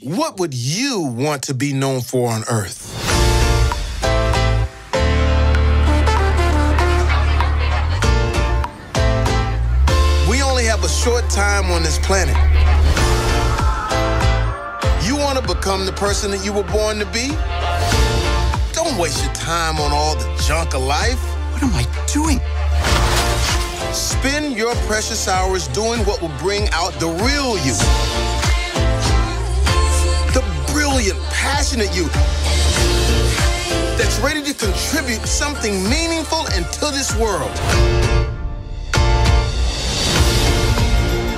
What would you want to be known for on Earth? We only have a short time on this planet. You want to become the person that you were born to be? Don't waste your time on all the junk of life. What am I doing? Spend your precious hours doing what will bring out the real you. Passionate that's ready to contribute something meaningful into this world.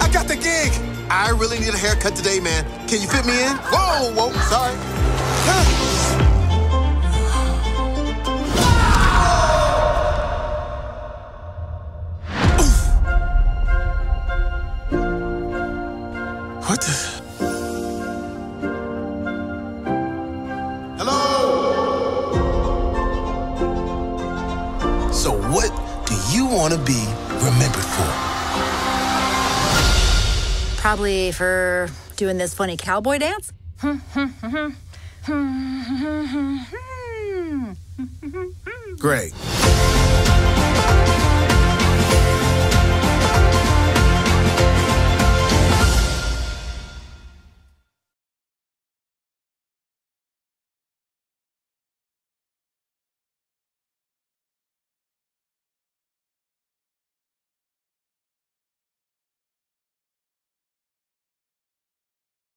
I got the gig. I really need a haircut today, man. Can you fit me in? Whoa, whoa, sorry. What the? Want to be remembered for? Probably for doing this funny cowboy dance. Great.